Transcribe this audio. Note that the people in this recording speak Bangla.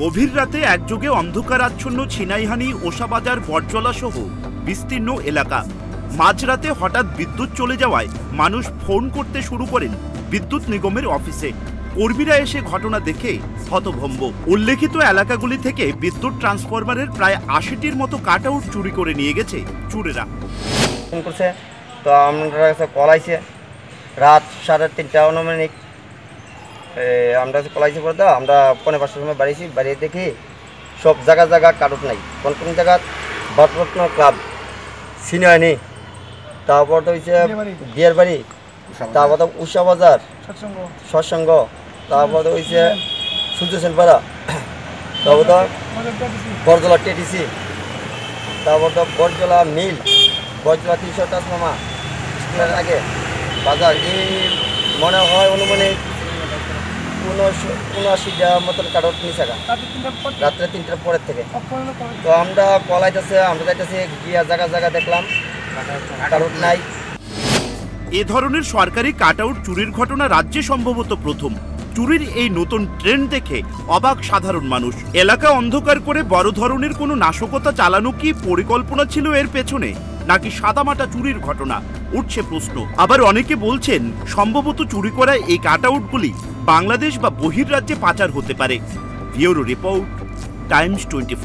গভীর রাতে একযোগে অন্ধকারাচ্ছন্ন ছিনাইহানি, ওষাবাজার বটজলা সহ বিস্তীর্ণ এলাকা। মাঝরাতে হঠাৎ বিদ্যুৎ চলে যাওয়ায় মানুষ ফোন করতে শুরু করেন বিদ্যুৎ নিগমের অফিসে। কর্মীরা এসে ঘটনা দেখে হতভম্ব। উল্লেখিত এলাকাগুলি থেকে বিদ্যুৎ ট্রান্সফরমারের প্রায় আশিটির মতো কাট আউট চুরি করে নিয়ে গেছে চুরেরা। তো আমরা কল রাত সাড়ে তিনটা অনুমানিক। আমরা কল আইছে আমরা পনেরো পাঁচটার সময় বাড়িয়েছি বাড়িয়ে দেখি সব জায়গা জায়গা কাটত নাই। কোন কোন জায়গা? বটরত্ন ক্লাব সিনিয়নি তারপর তো হচ্ছে বিয়ের বাড়ি তারপর তো উষা বাজার সৎসঙ্গ তারপর তো হচ্ছে সূর্য সেনপাড়া তারপর তো বরজলা টেটিসি তারপর তো বরজলা মিল বরজলা তিনশো মামা স্কুলের আগে। বাজার এই মনে হয় অনুমানিক উনআশি মতন কাঠত নিচে রাত্রে তিনটার পরের থেকে তো আমরা কলাইতেছে আমরা যাইতেছি গিয়া জায়গা জায়গা দেখলাম। কারণ নাই। এ ধরনের সরকারি কাট আউট চুরির ঘটনা রাজ্যে সম্ভবত প্রথম। চুরির এই নতুন ট্রেন্ড দেখে অবাক সাধারণ মানুষ। এলাকা অন্ধকার করে বড় ধরনের কোনো নাশকতা চালানো কি পরিকল্পনা ছিল এর পেছনে? নাকি সাদামাটা চুরির ঘটনা? উঠছে প্রশ্ন। আবার অনেকে বলছেন সম্ভবত চুরি করা এই কাট আউটগুলি বাংলাদেশ বা বহির্রাজ্যে পাচার হতে পারে। Bureau report Times twenty